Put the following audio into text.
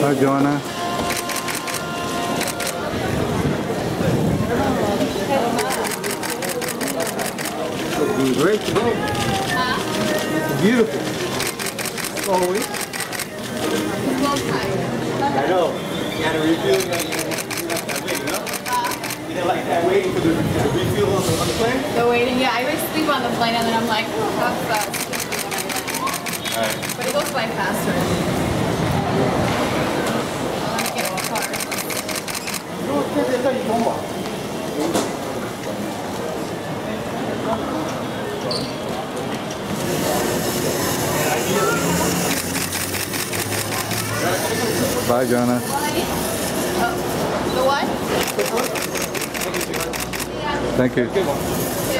Hi, Joanna. Great to go. Beautiful. Always. I know. You had a refuel. You had you like that waiting, no? You didn't like that waiting for the, the refuel on the, on the plane? The waiting, yeah, I always sleep on the plane and then I'm like, oh, how fast. Alright. But it goes by faster. Bye, Joanna. Oh, the what? Thank you. Good one. Yeah.